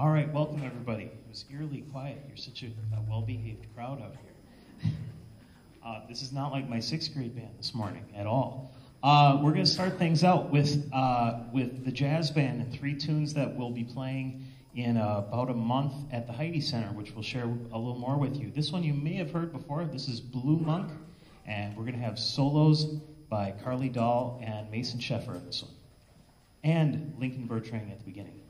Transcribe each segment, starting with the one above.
All right, welcome everybody. It was eerily quiet. You're such a, a well-behaved crowd out here. Uh, this is not like my sixth grade band this morning at all. Uh, we're going to start things out with uh, with the jazz band and three tunes that we'll be playing in uh, about a month at the Heyde Center, which we'll share a little more with you. This one you may have heard before. This is Blue Monk, and we're going to have solos by Carly Dahl and Mason Sheffer in this one, and Lincoln Bertrang at the beginning.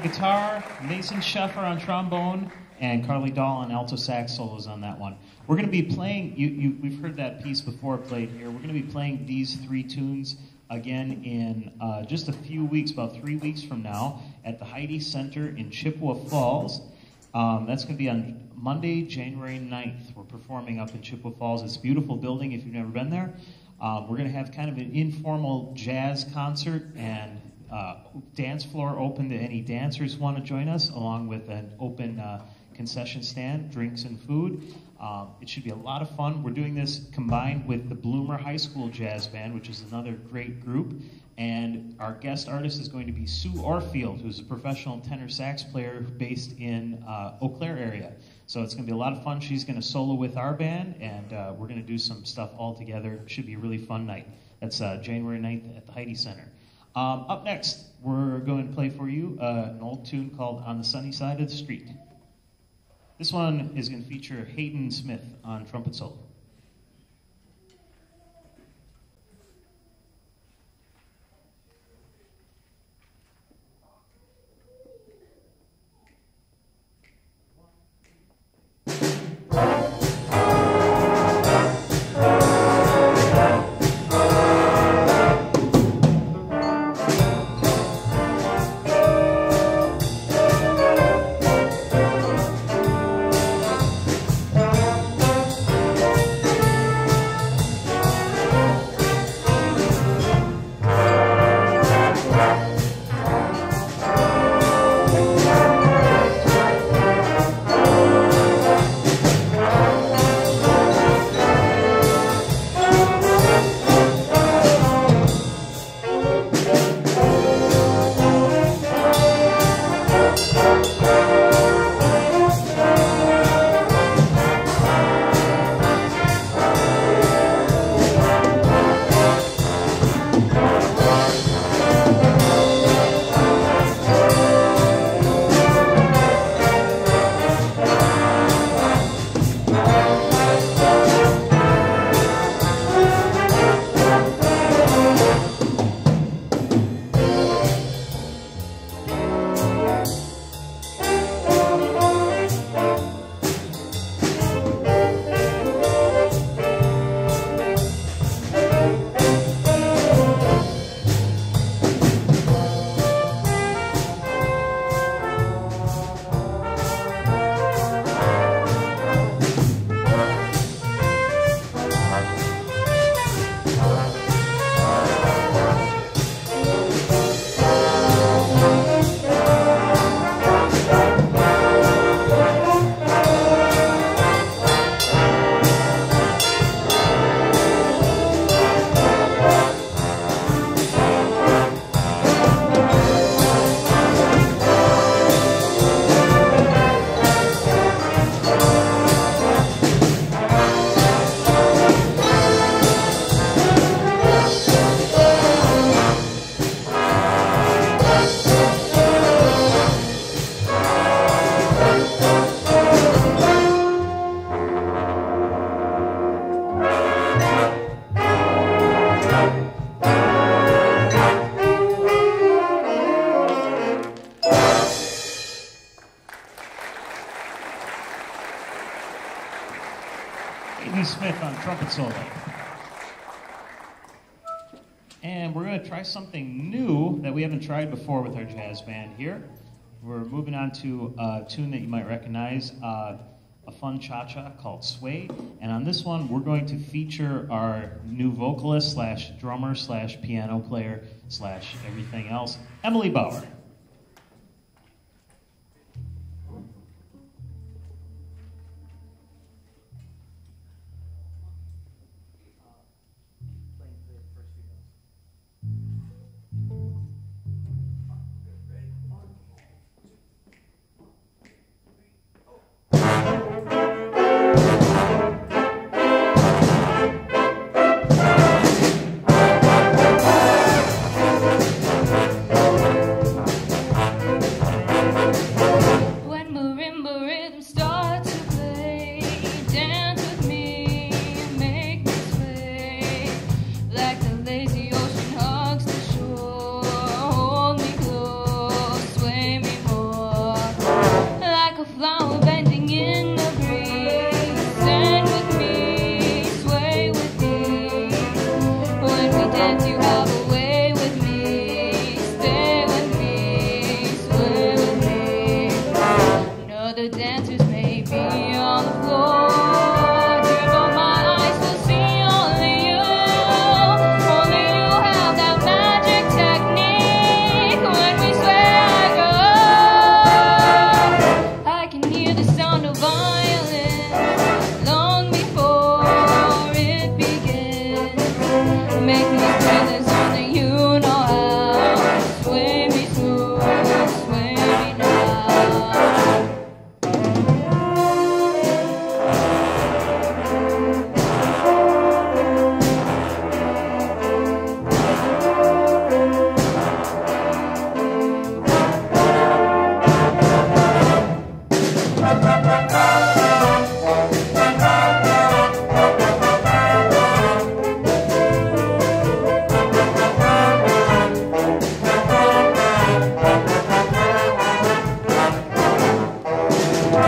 guitar, Mason Sheffer on trombone, and Carly Dahl on alto sax solos on that one. We're going to be playing, you, you, we've heard that piece before played here. We're going to be playing these three tunes again in uh, just a few weeks, about three weeks from now, at the Heyde Center in Chippewa Falls. Um, that's going to be on Monday, January 9th. We're performing up in Chippewa Falls. It's a beautiful building if you've never been there. Um, we're going to have kind of an informal jazz concert and uh, dance floor open to any dancers who want to join us, along with an open uh, concession stand, drinks and food. Um, it should be a lot of fun. We're doing this combined with the Bloomer High School Jazz Band, which is another great group. And our guest artist is going to be Sue Orfield, who's a professional tenor sax player based in uh, Eau Claire area. So it's going to be a lot of fun. She's going to solo with our band, and uh, we're going to do some stuff all together. Should be a really fun night. That's uh, January 9th at the Heyde Center. Um, up next, we're going to play for you uh, an old tune called On the Sunny Side of the Street. This one is going to feature Hayden Smith on trumpet solo. Tried before with our jazz band here. We're moving on to a tune that you might recognize, uh, a fun cha-cha called Sway. And on this one, we're going to feature our new vocalist slash drummer slash piano player slash everything else, Emily Bauer.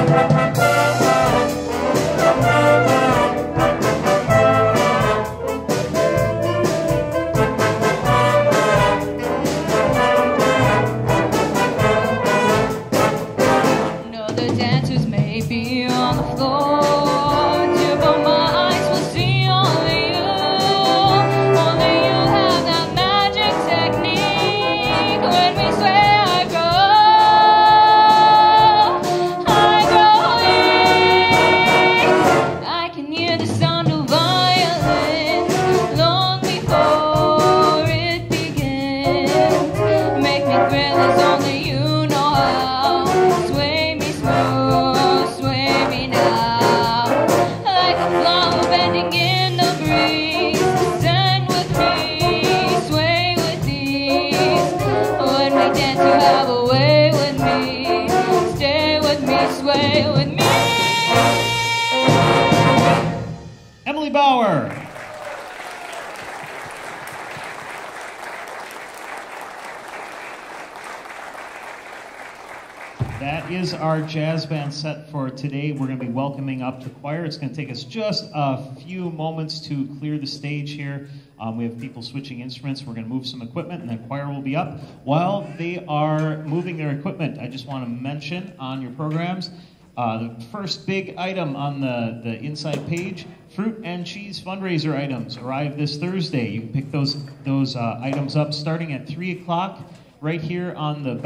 No, the choir. It's going to take us just a few moments to clear the stage here. Um, we have people switching instruments. We're going to move some equipment, and then choir will be up. While they are moving their equipment, I just want to mention on your programs uh, the first big item on the, the inside page fruit and cheese fundraiser items arrive this Thursday. You can pick those, those uh, items up starting at 3 o'clock right here on the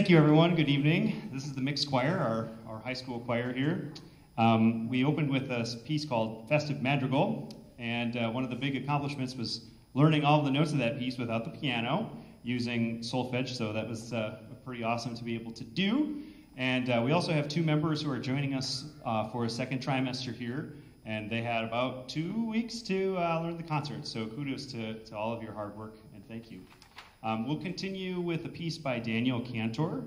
Thank you, everyone. Good evening. This is the mixed choir, our, our high school choir here. Um, we opened with a piece called Festive Madrigal, and uh, one of the big accomplishments was learning all the notes of that piece without the piano using solfege, so that was uh, pretty awesome to be able to do. And uh, we also have two members who are joining us uh, for a second trimester here, and they had about two weeks to uh, learn the concert. So kudos to, to all of your hard work, and thank you. Um, we'll continue with a piece by Daniel Kantor.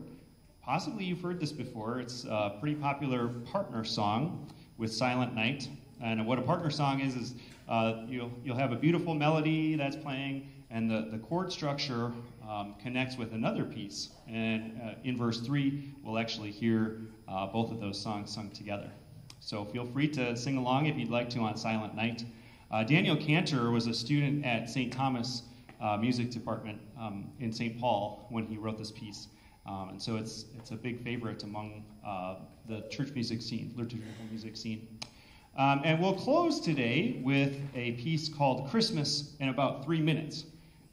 Possibly you've heard this before. It's a pretty popular partner song with Silent Night. And what a partner song is, is uh, you'll, you'll have a beautiful melody that's playing, and the, the chord structure um, connects with another piece. And uh, in verse 3, we'll actually hear uh, both of those songs sung together. So feel free to sing along if you'd like to on Silent Night. Uh, Daniel Kantor was a student at St. Thomas uh, Music Department um, in St. Paul when he wrote this piece. Um, and so it's, it's a big favorite among uh, the church music scene, liturgical music scene. Um, and we'll close today with a piece called Christmas in about three minutes.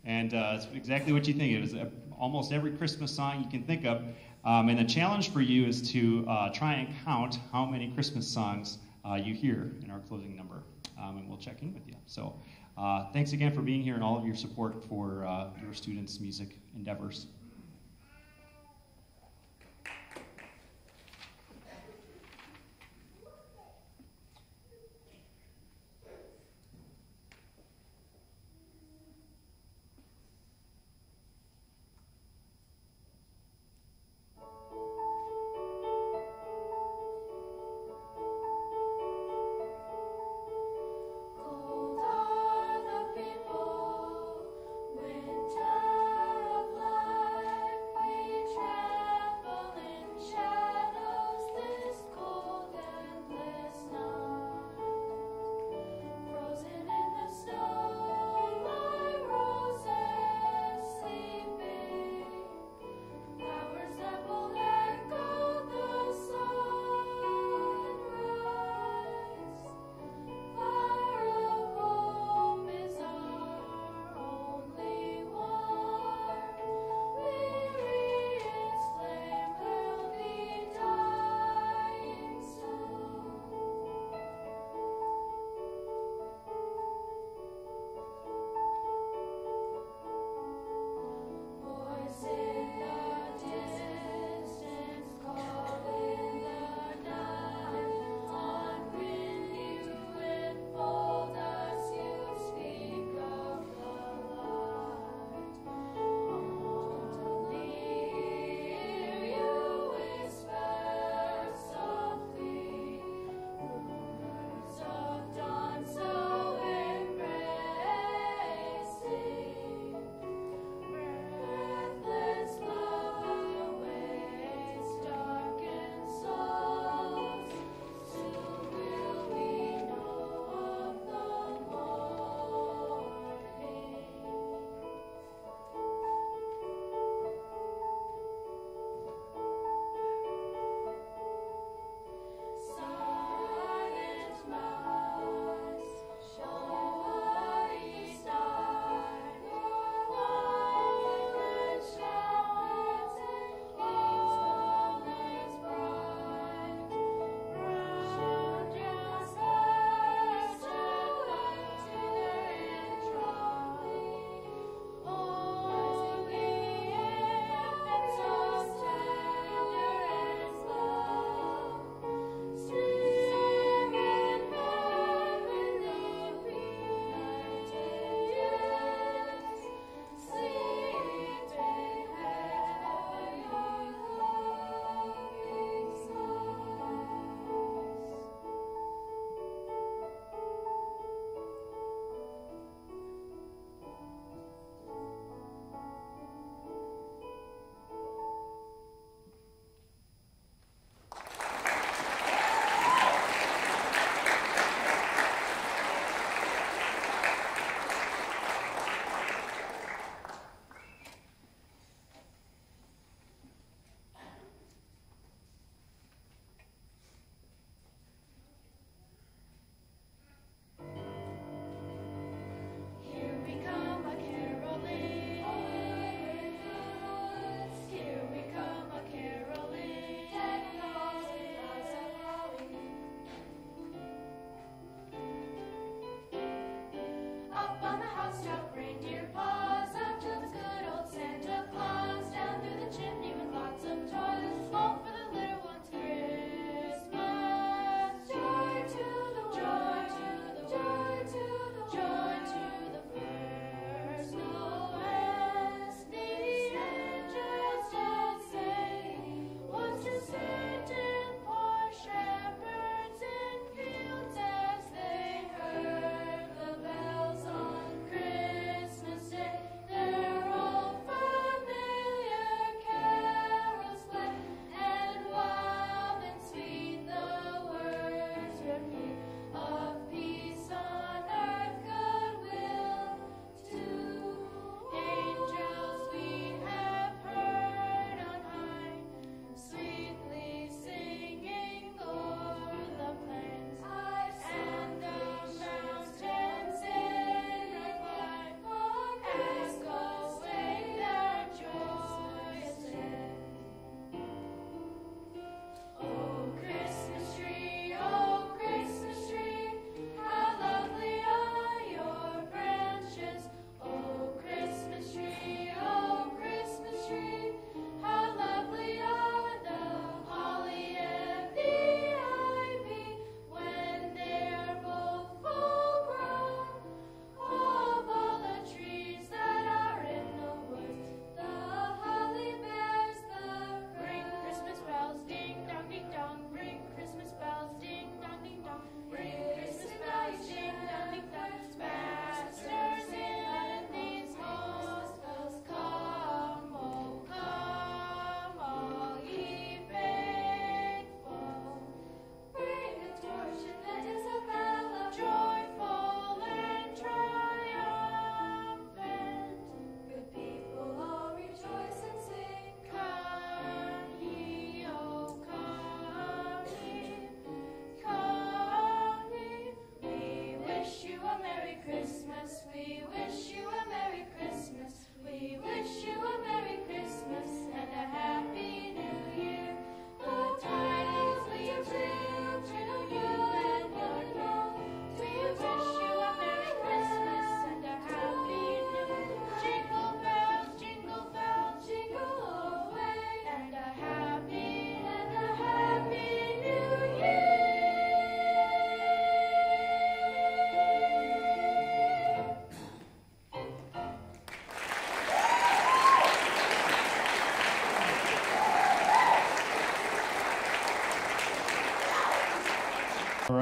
And uh, it's exactly what you think. It was uh, almost every Christmas song you can think of. Um, and the challenge for you is to uh, try and count how many Christmas songs uh, you hear in our closing number. Um, and we'll check in with you. So thanks again for being here and all of your support for uh, your students' music endeavors.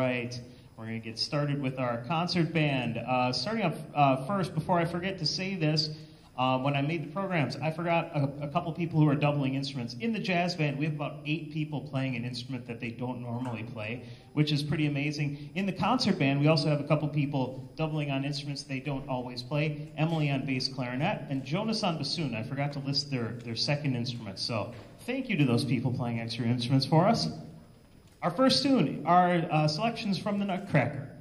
Right, we're going to get started with our concert band. Uh, starting up uh, first, before I forget to say this, uh, when I made the programs, I forgot a, a couple people who are doubling instruments. In the jazz band, we have about eight people playing an instrument that they don't normally play, which is pretty amazing. In the concert band, we also have a couple people doubling on instruments they don't always play. Emily on bass clarinet, and Jonas on bassoon. I forgot to list their, their second instrument, so thank you to those people playing extra instruments for us. Our first tune are uh, selections from the Nutcracker.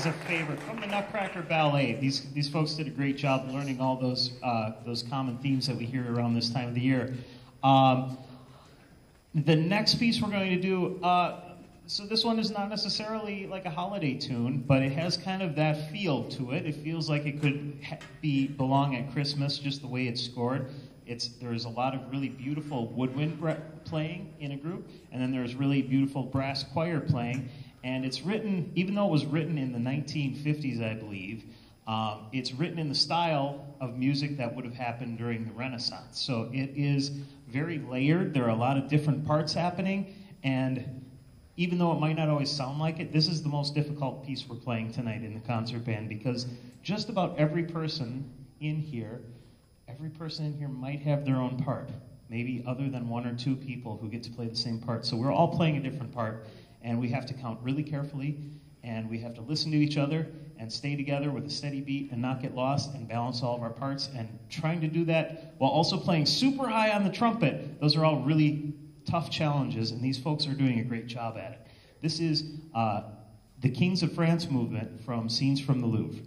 Is a favor from the Nutcracker Ballet. These these folks did a great job learning all those uh, those common themes that we hear around this time of the year. Um, the next piece we're going to do. Uh, so this one is not necessarily like a holiday tune, but it has kind of that feel to it. It feels like it could be belong at Christmas, just the way it's scored. It's there's a lot of really beautiful woodwind playing in a group, and then there's really beautiful brass choir playing. And it's written, even though it was written in the 1950s, I believe, um, it's written in the style of music that would have happened during the Renaissance. So it is very layered. There are a lot of different parts happening, and even though it might not always sound like it, this is the most difficult piece we're playing tonight in the concert band because just about every person in here, every person in here might have their own part. Maybe other than one or two people who get to play the same part. So we're all playing a different part, and we have to count really carefully, and we have to listen to each other and stay together with a steady beat and not get lost and balance all of our parts. And trying to do that while also playing super high on the trumpet, those are all really tough challenges, and these folks are doing a great job at it. This is uh, the Kings of France movement from Scenes from the Louvre.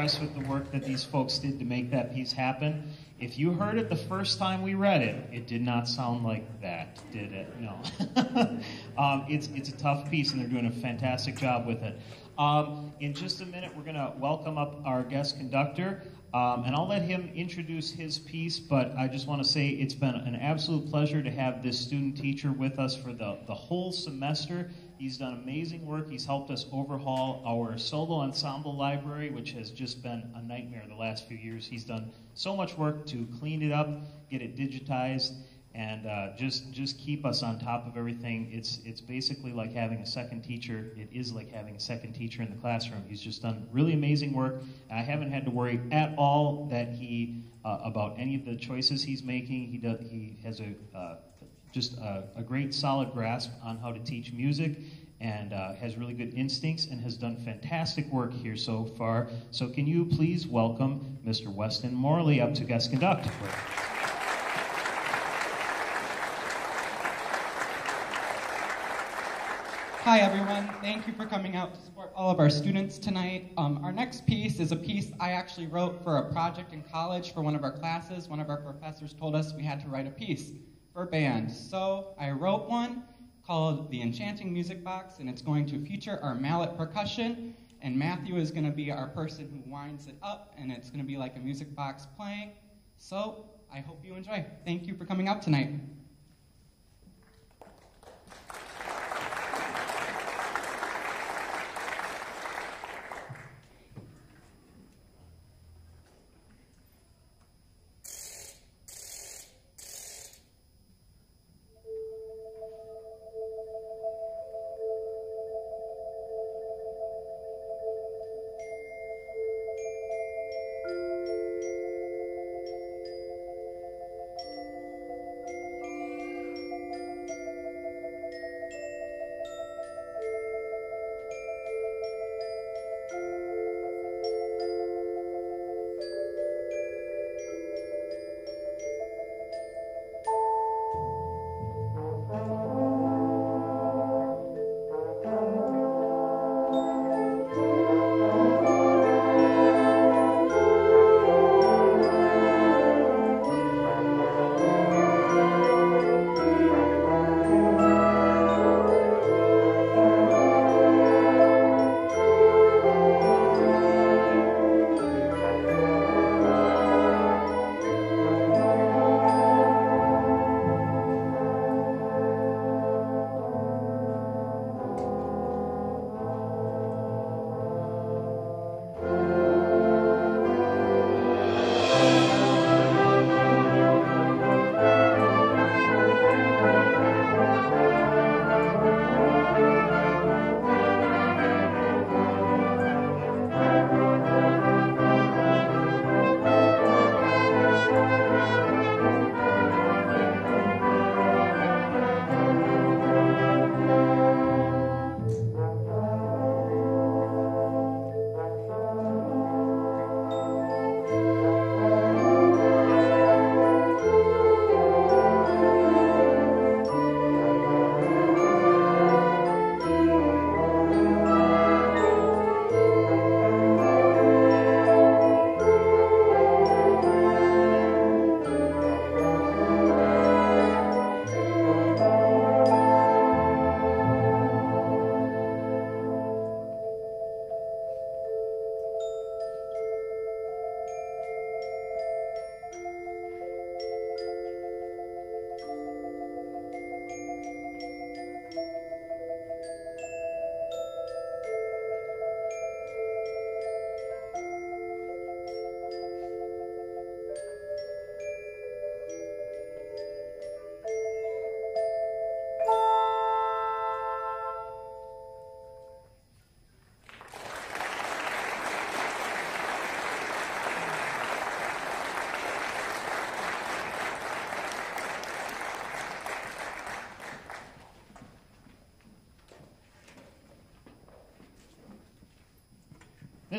Impressed with the work that these folks did to make that piece happen. If you heard it the first time we read it, it did not sound like that, did it? No. um, it's, it's a tough piece, and they're doing a fantastic job with it. Um, in just a minute, we're going to welcome up our guest conductor, um, and I'll let him introduce his piece. But I just want to say it's been an absolute pleasure to have this student teacher with us for the, the whole semester. He's done amazing work. He's helped us overhaul our solo ensemble library, which has just been a nightmare the last few years. He's done so much work to clean it up, get it digitized, and uh, just just keep us on top of everything. It's it's basically like having a second teacher. It is like having a second teacher in the classroom. He's just done really amazing work. I haven't had to worry at all that he uh, about any of the choices he's making. He does he has a uh, just a, a great solid grasp on how to teach music and uh, has really good instincts and has done fantastic work here so far. So can you please welcome Mr. Weston Morley up to guest conduct? Hi, everyone. Thank you for coming out to support all of our students tonight. Um, our next piece is a piece I actually wrote for a project in college for one of our classes. One of our professors told us we had to write a piece for band. So I wrote one called The Enchanting Music Box, and it's going to feature our mallet percussion. And Matthew is going to be our person who winds it up, and it's going to be like a music box playing. So I hope you enjoy. Thank you for coming out tonight.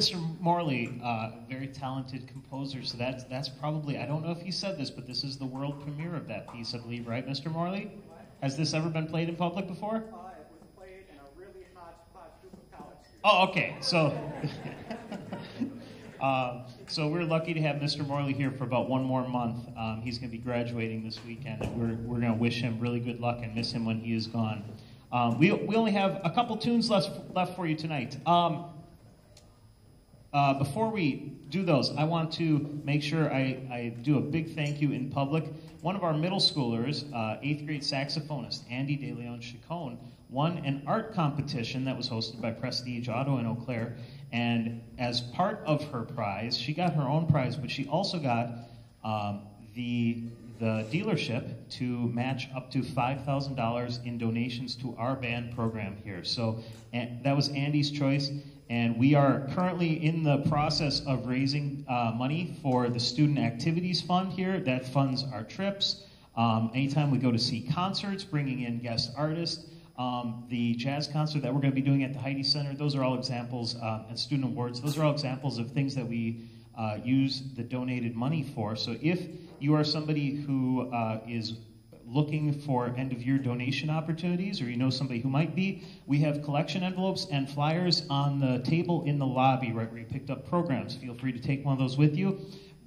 Mr. Morley, uh, very talented composer, so that's, that's probably, I don't know if he said this, but this is the world premiere of that piece, I believe, right, Mr. Morley? Has this ever been played in public before? Uh, it was played in a really group of college students. Oh, okay. So, uh, so we're lucky to have Mr. Morley here for about one more month. Um, he's going to be graduating this weekend, and we're, we're going to wish him really good luck and miss him when he is gone. Um, we, we only have a couple tunes left, left for you tonight. Um, uh, before we do those, I want to make sure I, I do a big thank you in public. One of our middle schoolers, uh, eighth grade saxophonist, Andy DeLeon Chacon, won an art competition that was hosted by Prestige Auto in Eau Claire. And as part of her prize, she got her own prize, but she also got um, the the dealership to match up to $5,000 in donations to our band program here. So that was Andy's choice. And we are currently in the process of raising uh, money for the Student Activities Fund here that funds our trips. Um, anytime we go to see concerts, bringing in guest artists, um, the jazz concert that we're going to be doing at the Heyde Center, those are all examples, uh, and student awards, those are all examples of things that we uh, use the donated money for. So if you are somebody who uh, is looking for end of year donation opportunities, or you know somebody who might be, we have collection envelopes and flyers on the table in the lobby right where you picked up programs. Feel free to take one of those with you.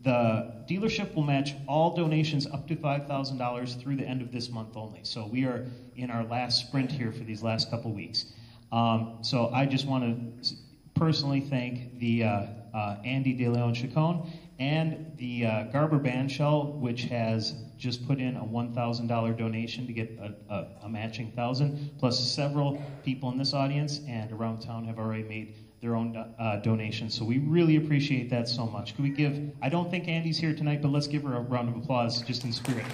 The dealership will match all donations up to $5,000 through the end of this month only. So we are in our last sprint here for these last couple weeks. Um, so I just want to personally thank the uh, uh, Andy De Leon Chacon and the uh, Garber Band Shell, which has just put in a $1,000 donation to get a, a, a matching thousand, plus several people in this audience and around town have already made their own uh, donations. So we really appreciate that so much. Could we give? I don't think Andy's here tonight, but let's give her a round of applause just in spirit.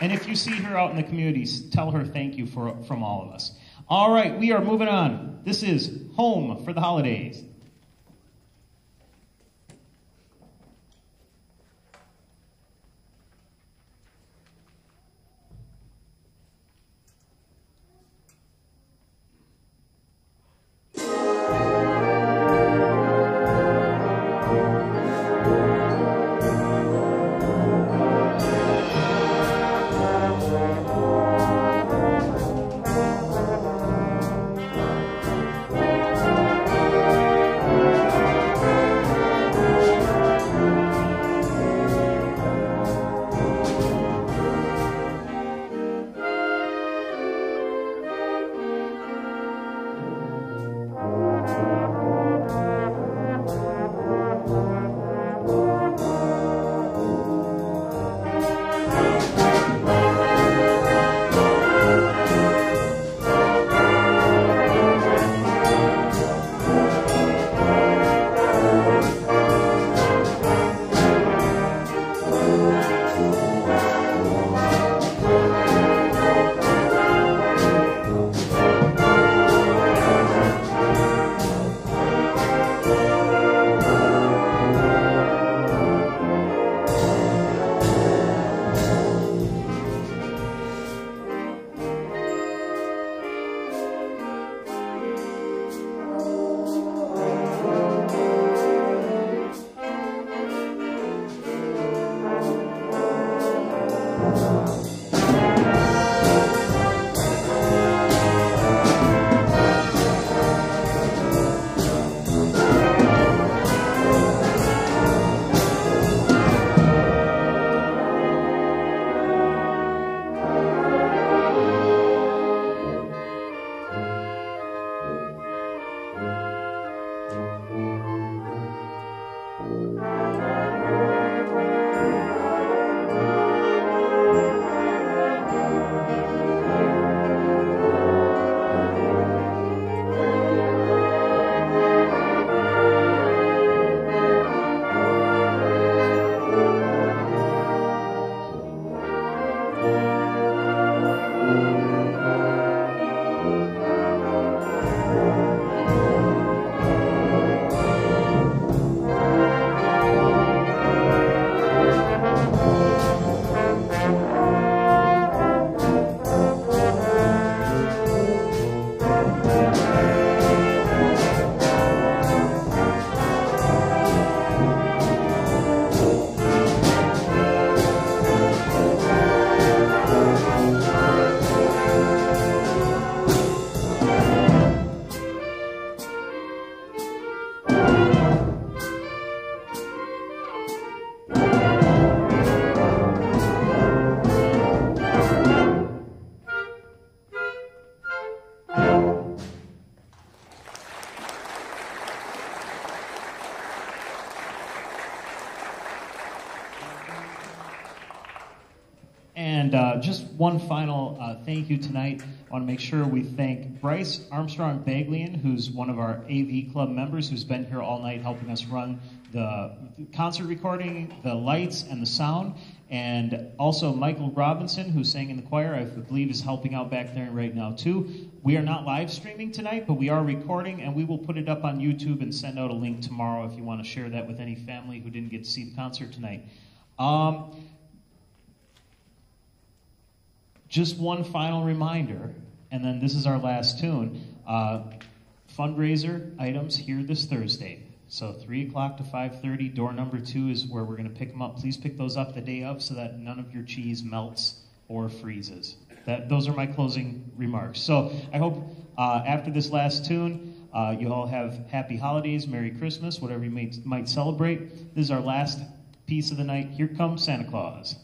And if you see her out in the communities, tell her thank you for, from all of us. All right, we are moving on. This is Home for the Holidays. One final uh, thank you tonight. I want to make sure we thank Bryce Armstrong Baglian, who's one of our AV club members, who's been here all night helping us run the concert recording, the lights, and the sound. And also Michael Robinson, who sang in the choir, I believe is helping out back there right now too. We are not live streaming tonight, but we are recording, and we will put it up on YouTube and send out a link tomorrow if you want to share that with any family who didn't get to see the concert tonight. Um, just one final reminder, and then this is our last tune. Uh, fundraiser items here this Thursday. So three o'clock to five thirty. Door number two is where we're going to pick them up. Please pick those up the day of, so that none of your cheese melts or freezes. That those are my closing remarks. So I hope uh, after this last tune, uh, you all have happy holidays, Merry Christmas, whatever you may, might celebrate. This is our last piece of the night. Here comes Santa Claus.